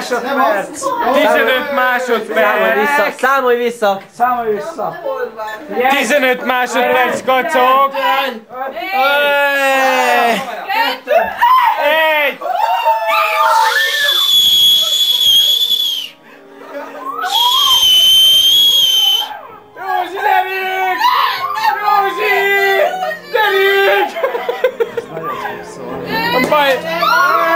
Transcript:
másodperc. 15 másodperc. Számolj vissza, számolj vissza. Számolj vissza. 15 másodperc, kacok. Egy. Bye.